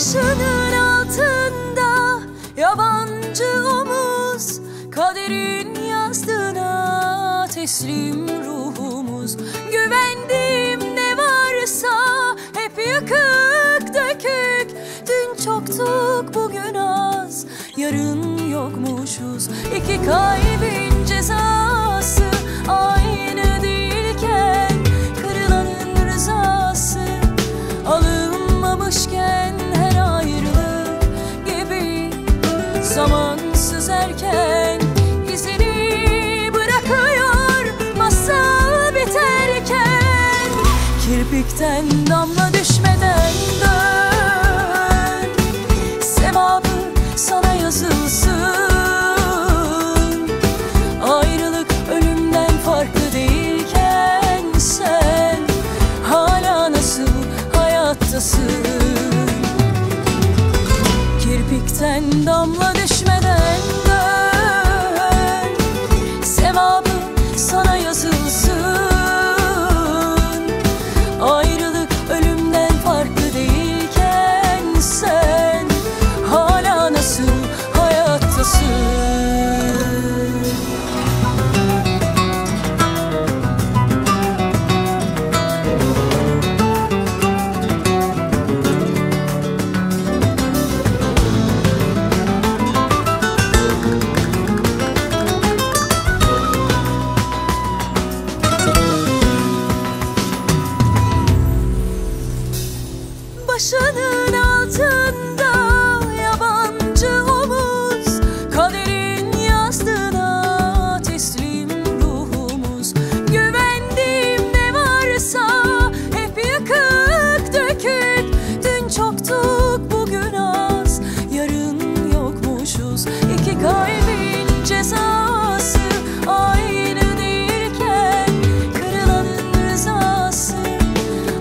Yaşanır altında yabancı omuz Kaderin yazdığına teslim ruhumuz. Güvendiğim ne varsa hep yıkık dökük. Dün çoktuk bugün az yarın yokmuşuz. İki kaybı Kirpikten damla düşmeden dön. Sevabı sana yazılsın. Ayrılık ölümden farklı değilken sen Hala nasıl hayattasın? Kirpikten damla düşmeden dön. Sevabı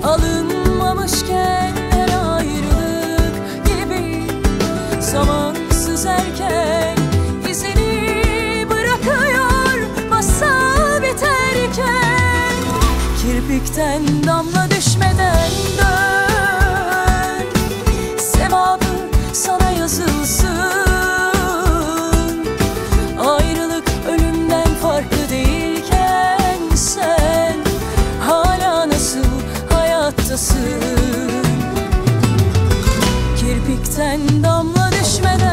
alınmamışken her ayrılık gibi Zamansız erken izini bırakıyor masal biterken Kirpikten damla düşmeden dön. Sevabı sana Kirpikten damla düşmeden